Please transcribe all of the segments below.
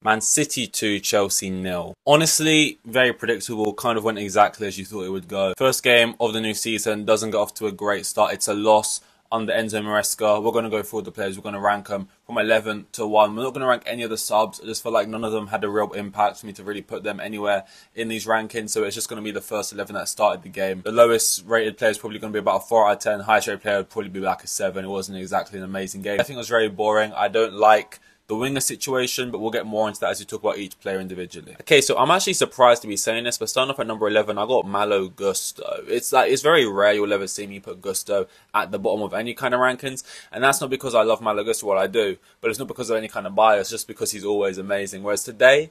Man City 2, Chelsea nil. Honestly, very predictable, kind of went exactly as you thought it would go. First game of the new season doesn't get off to a great start. It's a loss under Enzo Maresca. We're going to go through the players. We're going to rank them from 11 to 1. We're not going to rank any of the subs. I just feel like none of them had a real impact for me to really put them anywhere in these rankings. So it's just going to be the first 11 that started the game. The lowest rated player is probably going to be about a 4 out of 10. Highest rated player would probably be like a 7. It wasn't exactly an amazing game. I think it was very boring. I don't like the winger situation, but we'll get more into that as we talk about each player individually. Okay, so I'm actually surprised to be saying this, but starting off at number 11, I got Malo Gusto. It's like, it's very rare you'll ever see me put Gusto at the bottom of any kind of rankings, and that's not because I love Malo Gusto, what I do, but it's not because of any kind of bias, just because he's always amazing. Whereas today,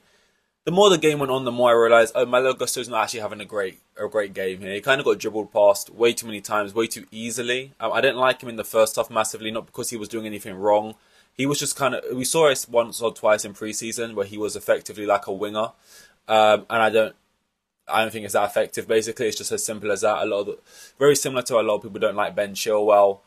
the more the game went on, the more I realized, oh, Malo Gusto's not actually having a great a great game here. He kind of got dribbled past way too many times, way too easily. Um, I didn't like him in the first half massively, not because he was doing anything wrong, he was just kind of we saw it once or twice in preseason where he was effectively like a winger, um, and I don't. I don't think it's that effective. Basically, it's just as simple as that. A lot of very similar to a lot of people don't like Ben Chilwell.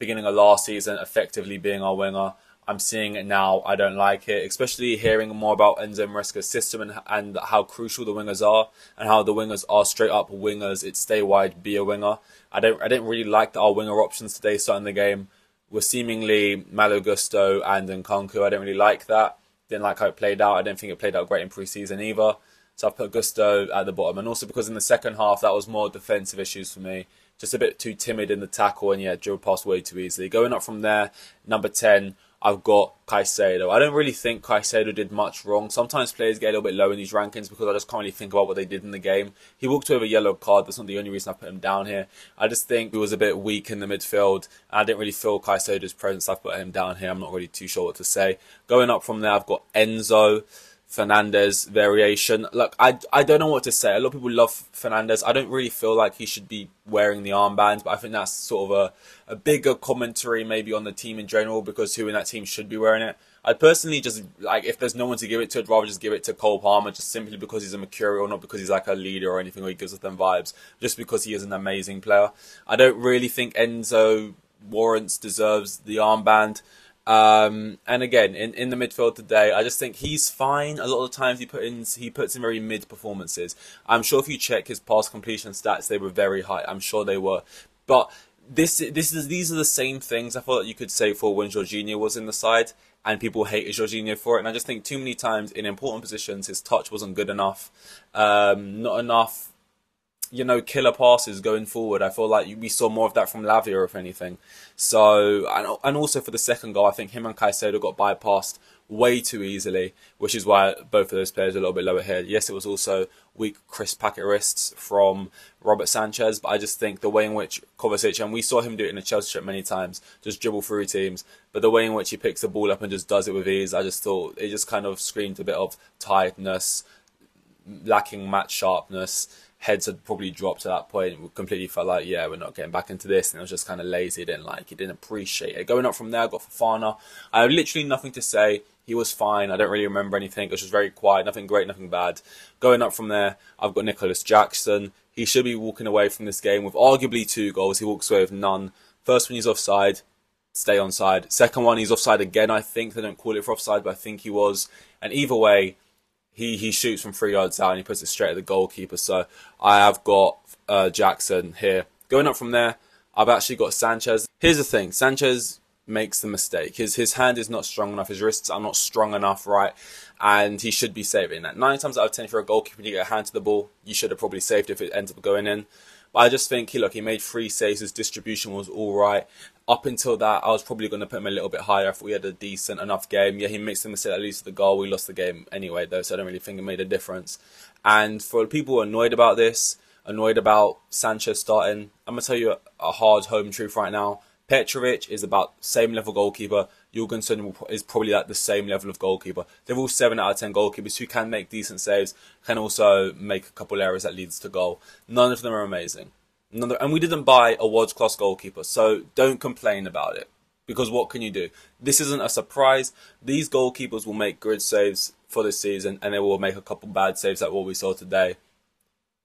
Beginning of last season, effectively being our winger. I'm seeing it now. I don't like it, especially hearing more about Enzo Maresca's system and and how crucial the wingers are, and how the wingers are straight up wingers. It's stay wide, be a winger. I don't I didn't really like our winger options today starting the game were seemingly Malo Gusto and Nkunku. I don't really like that. Didn't like how it played out. I didn't think it played out great in pre-season either. So I put Gusto at the bottom. And also because in the second half, that was more defensive issues for me. Just a bit too timid in the tackle and yeah, dribble past way too easily. Going up from there, number 10, I've got Caicedo. I don't really think Caicedo did much wrong. Sometimes players get a little bit low in these rankings because I just can't really think about what they did in the game. He walked over a yellow card. That's not the only reason I put him down here. I just think he was a bit weak in the midfield. I didn't really feel Caicedo's presence. I put him down here. I'm not really too sure what to say. Going up from there, I've got Enzo. Fernandez variation. Look, I, I don't know what to say. A lot of people love Fernandez. I don't really feel like he should be wearing the armband, but I think that's sort of a, a bigger commentary maybe on the team in general because who in that team should be wearing it. I personally just like if there's no one to give it to, I'd rather just give it to Cole Palmer just simply because he's a mercurial, not because he's like a leader or anything or he gives us them vibes, just because he is an amazing player. I don't really think Enzo warrants deserves the armband. Um, and again, in, in the midfield today, I just think he's fine. A lot of times he put in he puts in very mid performances. I'm sure if you check his pass completion stats, they were very high. I'm sure they were, but this this is these are the same things I thought you could say for when Jorginho was in the side, and people hated Jorginho for it. And I just think too many times in important positions his touch wasn't good enough, um, not enough you know, killer passes going forward. I feel like we saw more of that from Lavia, if anything. So, and, and also for the second goal, I think him and Caicedo got bypassed way too easily, which is why both of those players are a little bit lower here. Yes, it was also weak crisp packet wrists from Robert Sanchez, but I just think the way in which Kovacic, and we saw him do it in the Chelsea trip many times, just dribble through teams, but the way in which he picks the ball up and just does it with ease, I just thought it just kind of screamed a bit of tiredness, lacking match sharpness heads had probably dropped at that point. We completely felt like, yeah, we're not getting back into this. And it was just kind of lazy. Didn't like it. Didn't appreciate it. Going up from there, I got Fofana. I have literally nothing to say. He was fine. I don't really remember anything. It was just very quiet. Nothing great, nothing bad. Going up from there, I've got Nicolas Jackson. He should be walking away from this game with arguably two goals. He walks away with none. First one, he's offside. Stay on side. Second one, he's offside again, I think. They don't call it for offside, but I think he was. And either way, he he shoots from three yards out and he puts it straight at the goalkeeper. So I have got uh, Jackson here. Going up from there, I've actually got Sanchez. Here's the thing: Sanchez makes the mistake. His his hand is not strong enough. His wrists are not strong enough, right? And he should be saving that. Nine times out of ten, you're a goalkeeper you get a hand to the ball, you should have probably saved if it ends up going in. But I just think he look, he made three saves. His distribution was all right. Up until that, I was probably going to put him a little bit higher if we had a decent enough game. Yeah, he makes the mistake at least the goal. We lost the game anyway, though, so I don't really think it made a difference. And for people annoyed about this, annoyed about Sanchez starting, I'm gonna tell you a, a hard home truth right now. Petrovic is about same level goalkeeper. Jorgensen is probably at the same level of goalkeeper. They're all 7 out of 10 goalkeepers who can make decent saves, can also make a couple errors that leads to goal. None of them are amazing. None and we didn't buy a world class goalkeeper, so don't complain about it. Because what can you do? This isn't a surprise. These goalkeepers will make good saves for this season, and they will make a couple bad saves like what we saw today.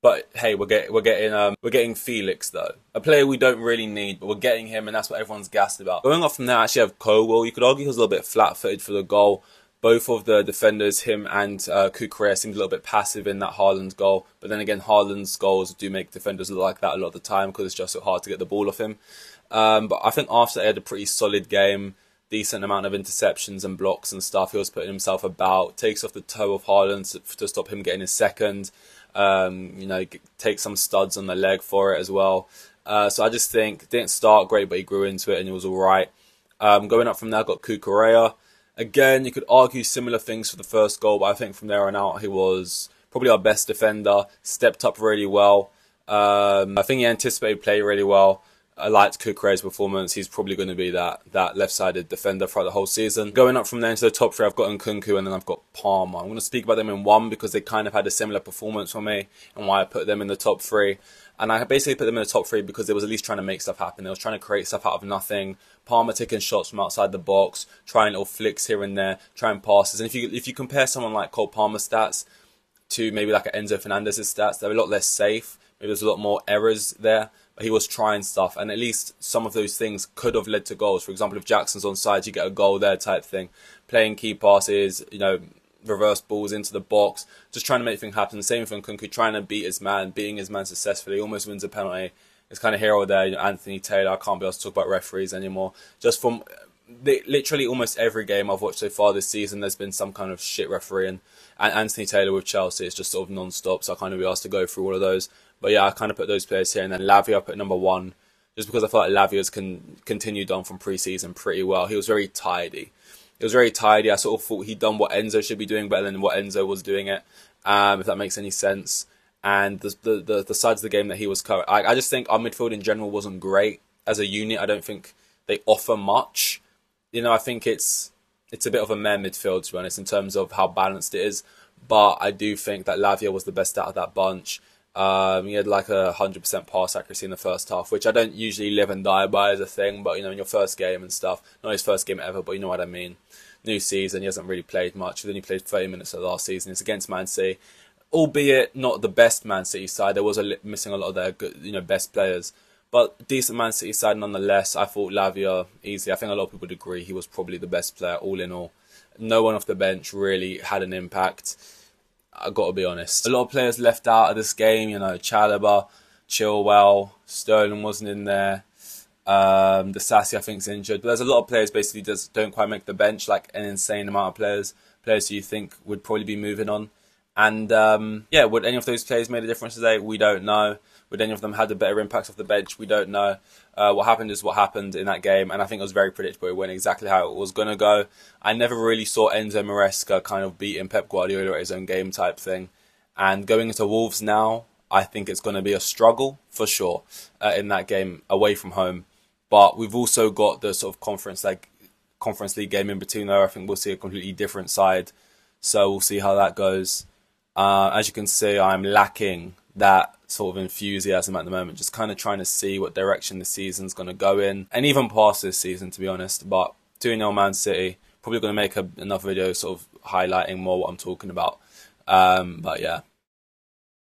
But hey, we're getting we're getting um we're getting Felix though, a player we don't really need, but we're getting him, and that's what everyone's gassed about. Going off from there, I actually have Colwill. You could argue he was a little bit flat-footed for the goal, both of the defenders, him and uh, Cucurella, seemed a little bit passive in that Haaland goal. But then again, Haaland's goals do make defenders look like that a lot of the time because it's just so hard to get the ball off him. Um, but I think after he had a pretty solid game, decent amount of interceptions and blocks and stuff. He was putting himself about, takes off the toe of Haaland to, to stop him getting his second. Um, you know, take some studs on the leg for it as well. Uh, so I just think didn't start great, but he grew into it and it was all right. Um, going up from there, got Cucurella. Again, you could argue similar things for the first goal, but I think from there on out, he was probably our best defender. Stepped up really well. Um, I think he anticipated play really well. I liked Cucurella's performance. He's probably going to be that that left-sided defender throughout the whole season. Going up from there into the top three, I've got Nkunku and then I've got Palmer. I'm going to speak about them in one because they kind of had a similar performance for me and why I put them in the top three. And I basically put them in the top three because they was at least trying to make stuff happen. They was trying to create stuff out of nothing. Palmer taking shots from outside the box, trying little flicks here and there, trying passes. And if you if you compare someone like Cole Palmer's stats to maybe like Enzo Fernandez's stats, they're a lot less safe. Maybe there's a lot more errors there. He was trying stuff, and at least some of those things could have led to goals. For example, if Jackson's on side, you get a goal there type thing. Playing key passes, you know, reverse balls into the box, just trying to make things happen. Same thing, Nkunku trying to beat his man, beating his man successfully, almost wins a penalty. It's kind of here or there. You know, Anthony Taylor, I can't be able to talk about referees anymore. Just from literally almost every game I've watched so far this season, there's been some kind of shit refereeing. And Anthony Taylor with Chelsea is just sort of non-stop, so I kind of be asked to go through all of those. But yeah, I kind of put those players here, and then Lavia put number one, just because I felt like Lavia's can continued on from pre-season pretty well. He was very tidy. It was very tidy. I sort of thought he'd done what Enzo should be doing better than what Enzo was doing it, um, if that makes any sense. And the, the, the, the sides of the game that he was covering, I, I just think our midfield in general wasn't great as a unit. I don't think they offer much. You know, I think it's it's a bit of a meh midfield to be honest in terms of how balanced it is. But I do think that Lavia was the best out of that bunch. Um, he had like a hundred percent pass accuracy in the first half, which I don't usually live and die by as a thing. But you know, in your first game and stuff, not his first game ever, but you know what I mean. New season, he hasn't really played much. He only played thirty minutes of last season. It's against Man City, albeit not the best Man City side. There was a missing a lot of their good, you know best players, but decent Man City side nonetheless. I thought Lavia easy. I think a lot of people would agree he was probably the best player all in all. No one off the bench really had an impact. I got to be honest. A lot of players left out of this game. You know, Chalobah, Chilwell, Sterling wasn't in there. Um, Disasi, I think, is injured. But there's a lot of players basically just don't quite make the bench. Like an insane amount of players. Players who you think would probably be moving on. And um, yeah, would any of those players made a difference today? We don't know. Would any of them had a better impact off the bench? We don't know. Uh, what happened is what happened in that game, and I think it was very predictable. It went exactly how it was going to go. I never really saw Enzo Maresca kind of beating Pep Guardiola at his own game type thing. And going into Wolves now, I think it's going to be a struggle for sure uh, in that game away from home. But we've also got the sort of conference like conference league game in between there. I think we'll see a completely different side. So we'll see how that goes. Uh, as you can see, I'm lacking that sort of enthusiasm at the moment, just kind of trying to see what direction the season's going to go in, and even past this season, to be honest. But 2 0 Man City, probably going to make a, another video sort of highlighting more what I'm talking about. Um, but yeah,